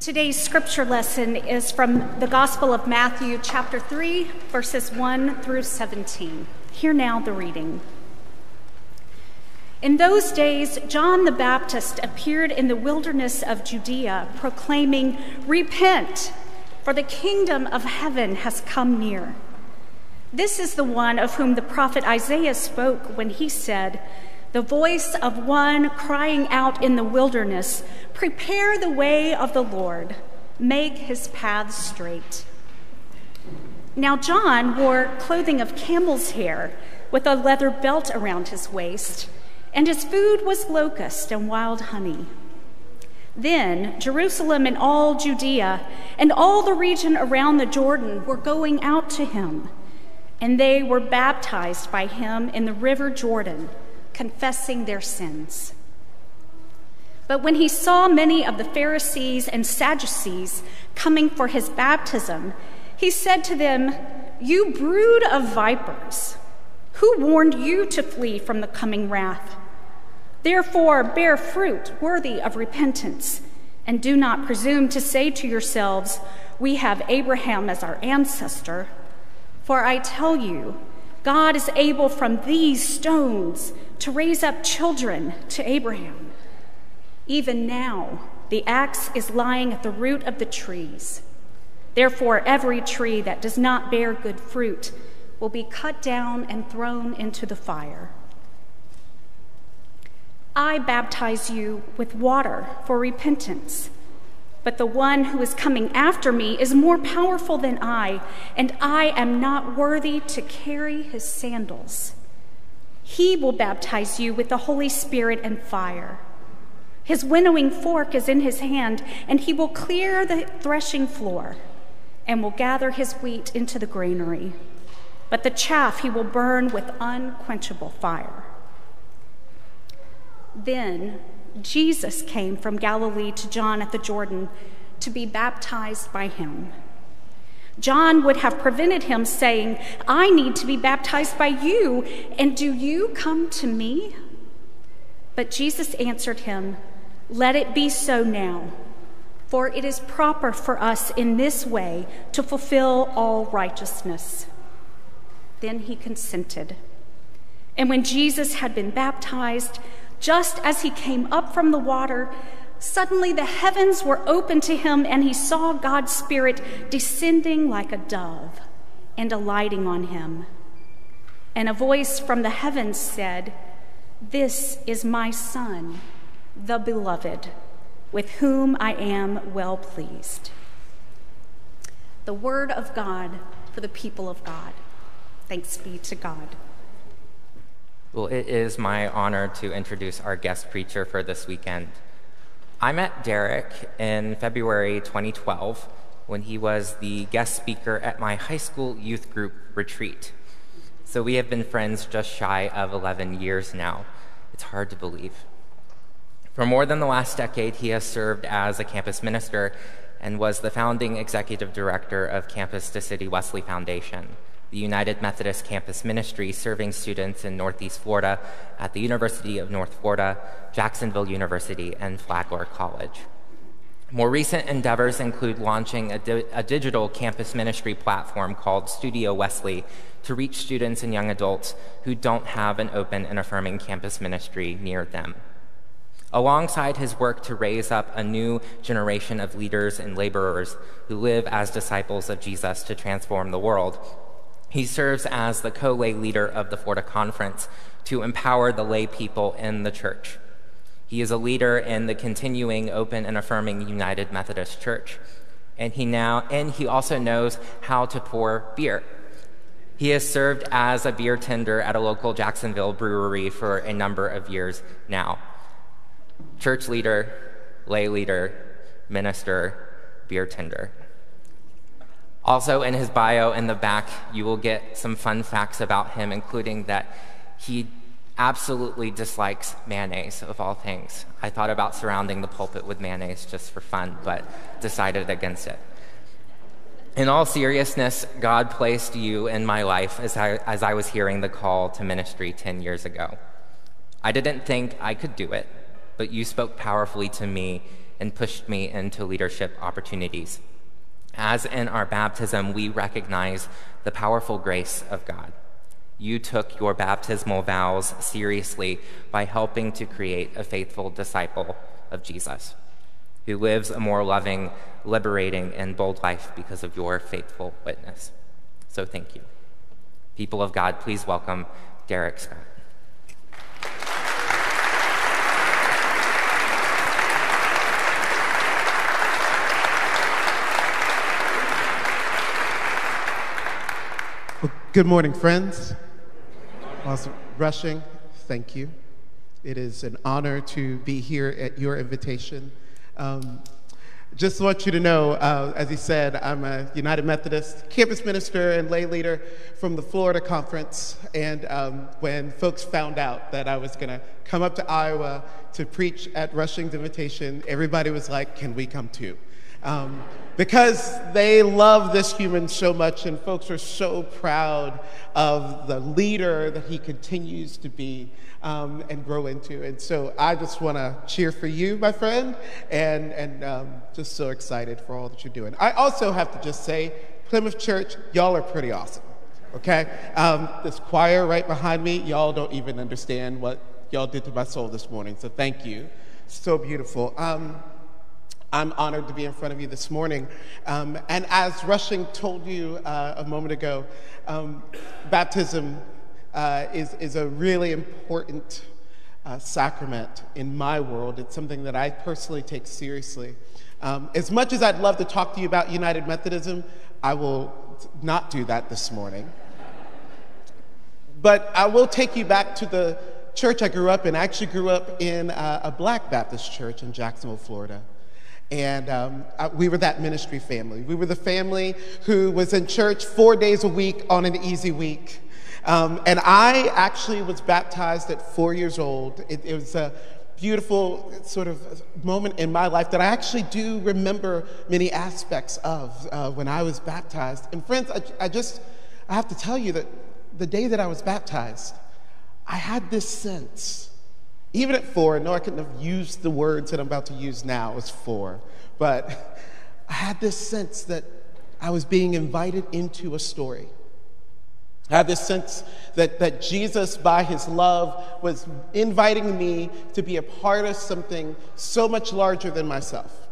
Today's scripture lesson is from the Gospel of Matthew, chapter 3, verses 1 through 17. Hear now the reading. In those days, John the Baptist appeared in the wilderness of Judea, proclaiming, Repent, for the kingdom of heaven has come near. This is the one of whom the prophet Isaiah spoke when he said, the voice of one crying out in the wilderness, Prepare the way of the Lord, make his paths straight. Now, John wore clothing of camel's hair with a leather belt around his waist, and his food was locust and wild honey. Then Jerusalem and all Judea and all the region around the Jordan were going out to him, and they were baptized by him in the river Jordan confessing their sins. But when he saw many of the Pharisees and Sadducees coming for his baptism, he said to them, You brood of vipers, who warned you to flee from the coming wrath? Therefore, bear fruit worthy of repentance, and do not presume to say to yourselves, We have Abraham as our ancestor. For I tell you, God is able from these stones to raise up children to Abraham. Even now, the axe is lying at the root of the trees. Therefore, every tree that does not bear good fruit will be cut down and thrown into the fire. I baptize you with water for repentance, but the one who is coming after me is more powerful than I, and I am not worthy to carry his sandals. He will baptize you with the Holy Spirit and fire. His winnowing fork is in his hand, and he will clear the threshing floor and will gather his wheat into the granary. But the chaff he will burn with unquenchable fire. Then Jesus came from Galilee to John at the Jordan to be baptized by him. John would have prevented him saying, I need to be baptized by you, and do you come to me? But Jesus answered him, Let it be so now, for it is proper for us in this way to fulfill all righteousness. Then he consented. And when Jesus had been baptized, just as he came up from the water, Suddenly the heavens were opened to him, and he saw God's Spirit descending like a dove and alighting on him. And a voice from the heavens said, This is my Son, the Beloved, with whom I am well pleased. The Word of God for the people of God. Thanks be to God. Well, it is my honor to introduce our guest preacher for this weekend. I met Derrick in February 2012 when he was the guest speaker at my high school youth group retreat. So we have been friends just shy of 11 years now. It's hard to believe. For more than the last decade, he has served as a campus minister and was the founding executive director of Campus to City Wesley Foundation the United Methodist Campus Ministry, serving students in Northeast Florida at the University of North Florida, Jacksonville University, and Flagler College. More recent endeavors include launching a, di- a, digital campus ministry platform called Studio Wesley to reach students and young adults who don't have an open and affirming campus ministry near them. Alongside his work to raise up a new generation of leaders and laborers who live as disciples of Jesus to transform the world, he serves as the co lay leader of the Florida Conference to empower the lay people in the church. He is a leader in the continuing open and affirming United Methodist Church. And he now and he also knows how to pour beer. He has served as a beer tender at a local Jacksonville brewery for a number of years now. Church leader, lay leader, minister, beer tender. Also, in his bio in the back, you will get some fun facts about him, including that he absolutely dislikes mayonnaise, of all things. I thought about surrounding the pulpit with mayonnaise just for fun, but decided against it. In all seriousness, God placed you in my life as I, as I was hearing the call to ministry 10 years ago. I didn't think I could do it, but you spoke powerfully to me and pushed me into leadership opportunities. As in our baptism, we recognize the powerful grace of God. You took your baptismal vows seriously by helping to create a faithful disciple of Jesus who lives a more loving, liberating, and bold life because of your faithful witness. So thank you. People of God, please welcome Derrick Scott. Good morning, friends. Awesome. Rushing, thank you. It is an honor to be here at your invitation. Um, just want you to know, uh, as he said, I'm a United Methodist campus minister and lay leader from the Florida Conference. And um, when folks found out that I was going to come up to Iowa to preach at Rushing's invitation, everybody was like, Can we come too? Um, because they love this human so much, and folks are so proud of the leader that he continues to be um, and grow into. And so I just want to cheer for you, my friend, and, and um, just so excited for all that you're doing. I also have to just say, Plymouth Church, y'all are pretty awesome, okay? Um, this choir right behind me, y'all don't even understand what y'all did to my soul this morning, so thank you. So beautiful. Um, I'm honored to be in front of you this morning. Um, and as Rushing told you uh, a moment ago, um, baptism uh, is, is a really important uh, sacrament in my world. It's something that I personally take seriously. Um, as much as I'd love to talk to you about United Methodism, I will not do that this morning. But I will take you back to the church I grew up in. I actually grew up in uh, a black Baptist church in Jacksonville, Florida. And um, we were that ministry family. We were the family who was in church four days a week on an easy week. Um, and I actually was baptized at four years old. It, it, was a beautiful sort of moment in my life that I actually do remember many aspects of uh, when I was baptized. And friends, I, I just, I have to tell you that the day that I was baptized, I had this sense even at four, I know I couldn't have used the words that I'm about to use now as four, but I had this sense that I was being invited into a story. I had this sense that, that Jesus, by his love, was inviting me to be a part of something so much larger than myself.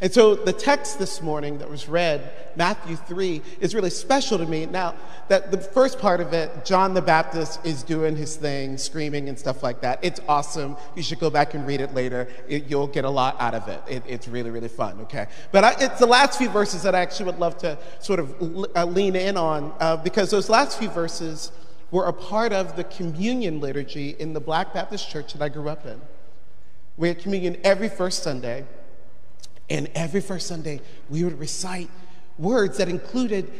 And so the text this morning that was read, Matthew 3, is really special to me. Now, that the first part of it, John the Baptist is doing his thing, screaming and stuff like that. It's awesome. You should go back and read it later. It, you'll get a lot out of it. it. It's really, really fun, okay? But I, it's the last few verses that I actually would love to sort of uh, lean in on uh, because those last few verses were a part of the communion liturgy in the Black Baptist church that I grew up in. We had communion every first Sunday. And every first Sunday, we would recite words that included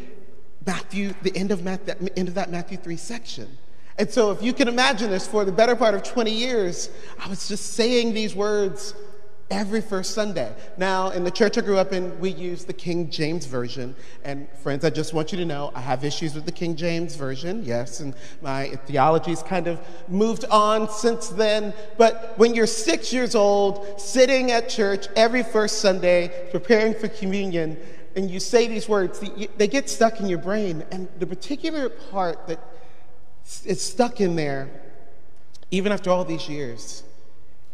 Matthew, the end of, Matthew, end of that Matthew 3 section. And so, if you can imagine this, for the better part of 20 years, I was just saying these words every first Sunday. Now, in the church I grew up in, we use the King James Version. And friends, I just want you to know I have issues with the King James Version, yes, and my theology's kind of moved on since then. But when you're six years old, sitting at church every first Sunday, preparing for communion, and you say these words, they get stuck in your brain. And the particular part that is stuck in there, even after all these years,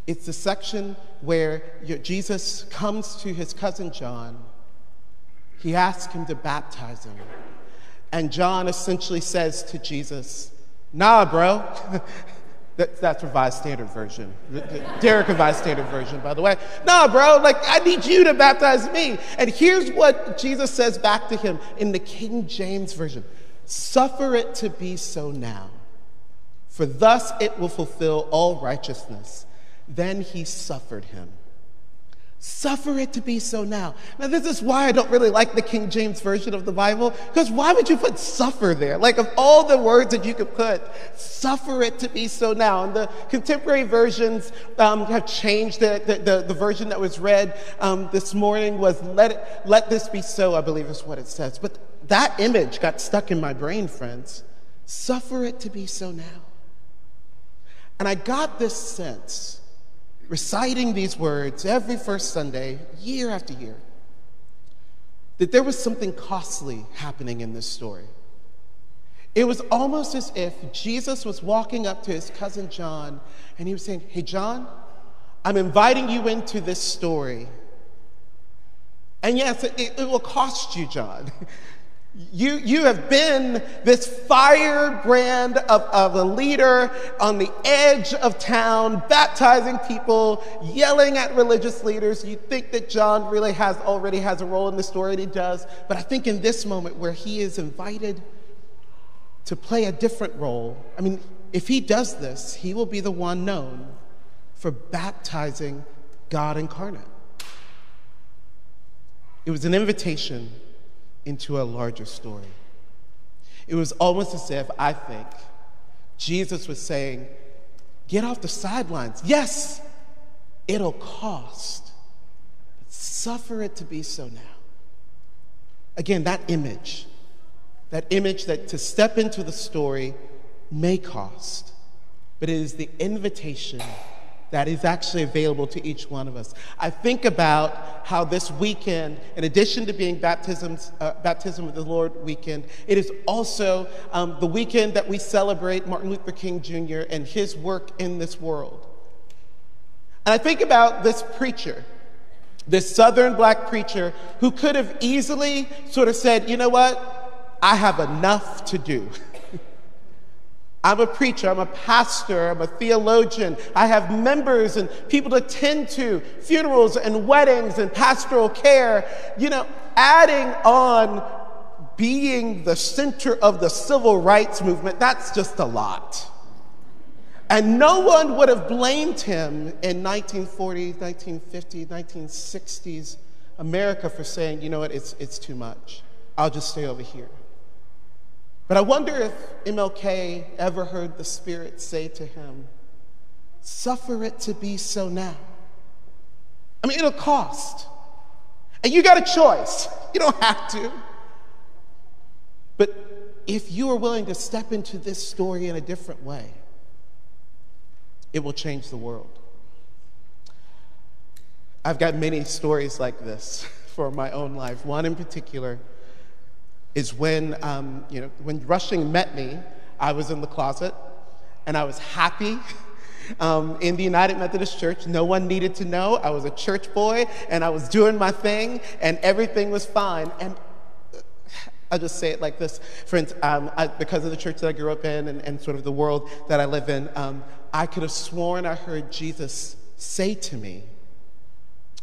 it's the section where Jesus comes to his cousin John. He asks him to baptize him. And John essentially says to Jesus, Nah, bro. that, that's Revised Standard Version. Derrick Revised Standard Version, by the way. Nah, bro, like, I need you to baptize me. And here's what Jesus says back to him in the King James Version Suffer it to be so now, for thus it will fulfill all righteousness. Then he suffered him. Suffer it to be so now. Now, this is why I don't really like the King James Version of the Bible, because why would you put suffer there? Like, of all the words that you could put, suffer it to be so now. And the contemporary versions um, have changed. The, the, the, the, version that was read um, this morning was let, it, let this be so, I believe is what it says. But that image got stuck in my brain, friends. Suffer it to be so now. And I got this sense reciting these words every first Sunday, year after year, that there was something costly happening in this story. It was almost as if Jesus was walking up to his cousin John and he was saying, Hey, John, I'm inviting you into this story. And yes, it, it will cost you, John. You, you have been this firebrand of, of a leader on the edge of town, baptizing people, yelling at religious leaders. You think that John really has already has a role in the story, and he does. But I think in this moment where he is invited to play a different role, I mean, if he does this, he will be the one known for baptizing God incarnate. It was an invitation into a larger story. It was almost as if, I think, Jesus was saying, Get off the sidelines. Yes, it'll cost, but suffer it to be so now. Again, that image, that image that to step into the story may cost, but it is the invitation that is actually available to each one of us. I think about how this weekend, in addition to being baptisms, uh, baptism of the Lord weekend, it is also um, the weekend that we celebrate Martin Luther King Jr. and his work in this world. And I think about this preacher, this southern black preacher, who could have easily sort of said, you know what, I have enough to do. I'm a preacher, I'm a pastor, I'm a theologian. I have members and people to tend to, funerals and weddings and pastoral care. You know, adding on being the center of the civil rights movement, that's just a lot. And no one would have blamed him in 1940s, 1950s, 1960s America for saying, you know what, it's, it's too much. I'll just stay over here. But I wonder if MLK ever heard the Spirit say to him, Suffer it to be so now. I mean, it'll cost. And you got a choice. You don't have to. But if you are willing to step into this story in a different way, it will change the world. I've got many stories like this for my own life. One in particular is when, um, you know, when Rushing met me, I was in the closet and I was happy. Um, in the United Methodist Church, no one needed to know. I was a church boy and I was doing my thing and everything was fine. And uh, I'll just say it like this. Friends, um, I, because of the church that I grew up in and, and sort of the world that I live in, um, I could have sworn I heard Jesus say to me,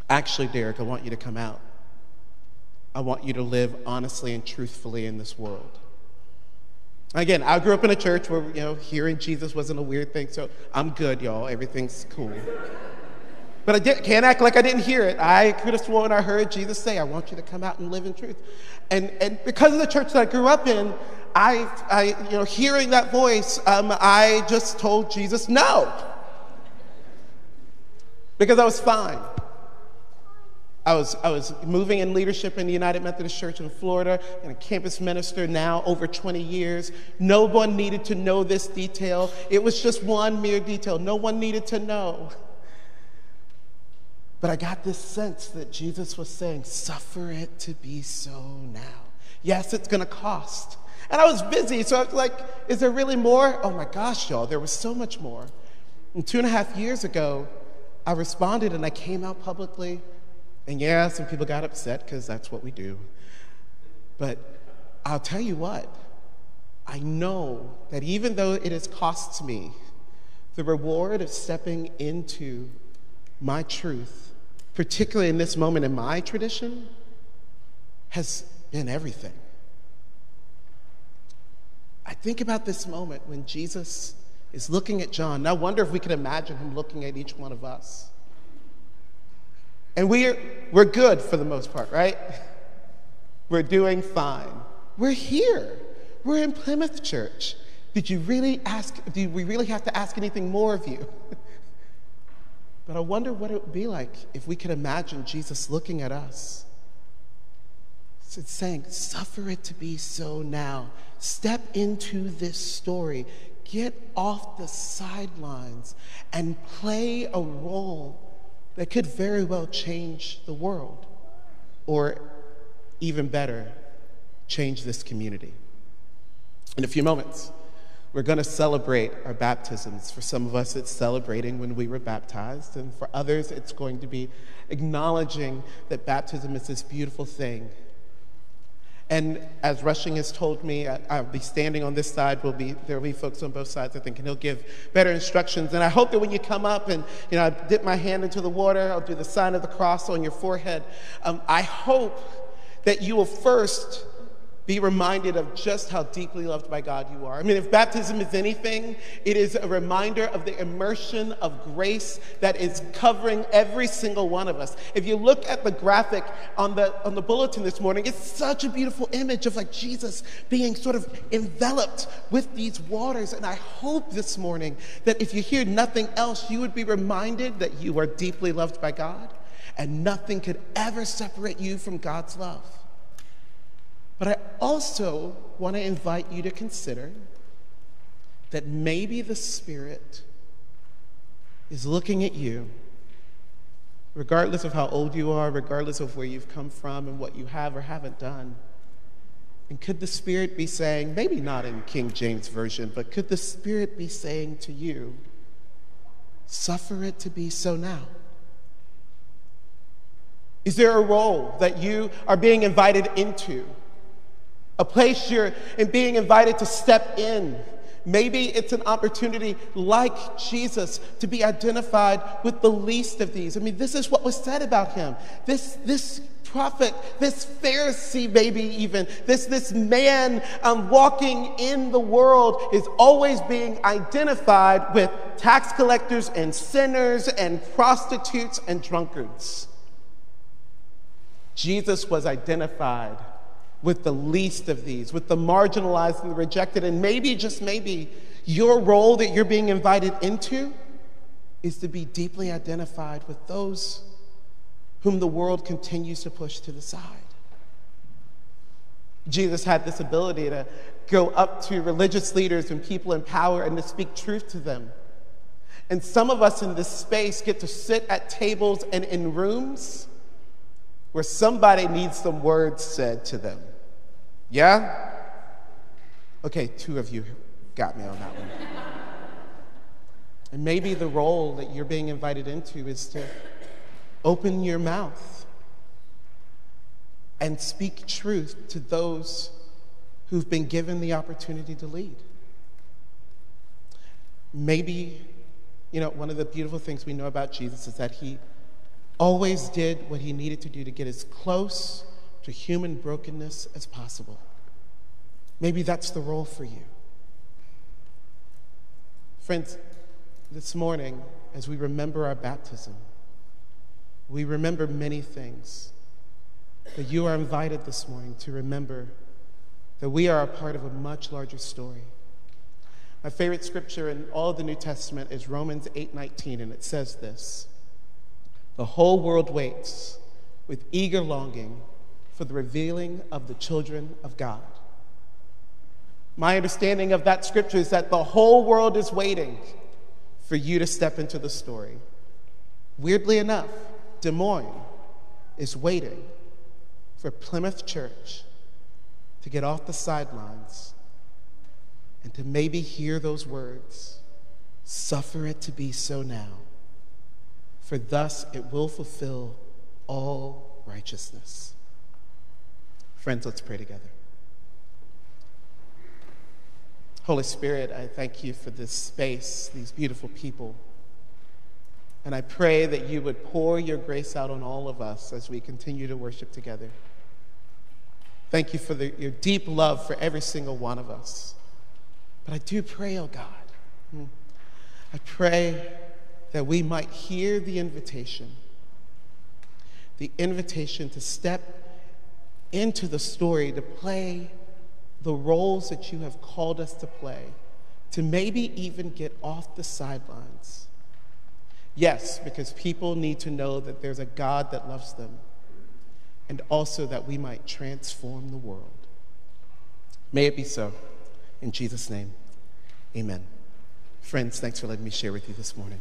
Actually, Derrick, I want you to come out. I want you to live honestly and truthfully in this world. Again, I grew up in a church where, you know, hearing Jesus wasn't a weird thing, so I'm good, y'all. Everything's cool. But I did, can't act like I didn't hear it. I could have sworn I heard Jesus say, I want you to come out and live in truth. And, and because of the church that I grew up in, I, I you know, hearing that voice, um, I just told Jesus no. Because I was fine. I was, I was moving in leadership in the United Methodist Church in Florida and a campus minister now over 20 years. No one needed to know this detail. It was just one mere detail. No one needed to know. But I got this sense that Jesus was saying, suffer it to be so now. Yes, it's going to cost. And I was busy, so I was like, is there really more? Oh my gosh, y'all, there was so much more. And two and a half years ago, I responded and I came out publicly and yeah, some people got upset because that's what we do. But I'll tell you what, I know that even though it has cost me, the reward of stepping into my truth, particularly in this moment in my tradition, has been everything. I think about this moment when Jesus is looking at John. I wonder if we could imagine him looking at each one of us. And we're, we're good for the most part, right? We're doing fine. We're here. We're in Plymouth Church. Did you really ask, do we really have to ask anything more of you? but I wonder what it would be like if we could imagine Jesus looking at us. saying, Suffer it to be so now. Step into this story. get off the sidelines and play a role that could very well change the world, or even better, change this community. In a few moments, we're going to celebrate our baptisms. For some of us, it's celebrating when we were baptized, and for others, it's going to be acknowledging that baptism is this beautiful thing and as Rushing has told me, I, will be standing on this side. Will be there will be folks on both sides, I think, and he'll give better instructions. And I hope that when you come up and you know, I dip my hand into the water, I'll do the sign of the cross on your forehead. Um, I hope that you will first be reminded of just how deeply loved by God you are. I mean, if baptism is anything, it is a reminder of the immersion of grace that is covering every single one of us. If you look at the graphic on the on the bulletin this morning, it's such a beautiful image of like Jesus being sort of enveloped with these waters. And I hope this morning that if you hear nothing else, you would be reminded that you are deeply loved by God and nothing could ever separate you from God's love. But I also want to invite you to consider that maybe the Spirit is looking at you, regardless of how old you are, regardless of where you've come from and what you have or haven't done. And could the Spirit be saying, maybe not in King James Version, but could the Spirit be saying to you, suffer it to be so now? Is there a role that you are being invited into? A place you're in being invited to step in. Maybe it's an opportunity like Jesus to be identified with the least of these. I mean, this is what was said about him. This, this prophet, this Pharisee, maybe even, this, this man um, walking in the world is always being identified with tax collectors and sinners and prostitutes and drunkards. Jesus was identified with the least of these, with the marginalized and the rejected. And maybe, just maybe, your role that you're being invited into is to be deeply identified with those whom the world continues to push to the side. Jesus had this ability to go up to religious leaders and people in power and to speak truth to them. And some of us in this space get to sit at tables and in rooms where somebody needs some words said to them. Yeah? Okay, two of you got me on that one. and maybe the role that you're being invited into is to open your mouth and speak truth to those who've been given the opportunity to lead. Maybe, you know, one of the beautiful things we know about Jesus is that he always did what he needed to do to get as close to human brokenness as possible. Maybe that's the role for you. Friends, this morning, as we remember our baptism, we remember many things. But you are invited this morning to remember that we are a part of a much larger story. My favorite scripture in all the New Testament is Romans 8:19 and it says this: The whole world waits with eager longing for the revealing of the children of God. My understanding of that scripture is that the whole world is waiting for you to step into the story. Weirdly enough, Des Moines is waiting for Plymouth Church to get off the sidelines and to maybe hear those words Suffer it to be so now, for thus it will fulfill all righteousness. Friends, let's pray together. Holy Spirit, I thank you for this space, these beautiful people. And I pray that you would pour your grace out on all of us as we continue to worship together. Thank you for the, your deep love for every single one of us. But I do pray, oh God, I pray that we might hear the invitation, the invitation to step into the story to play the roles that you have called us to play, to maybe even get off the sidelines. Yes, because people need to know that there's a God that loves them, and also that we might transform the world. May it be so. In Jesus' name, amen. Friends, thanks for letting me share with you this morning.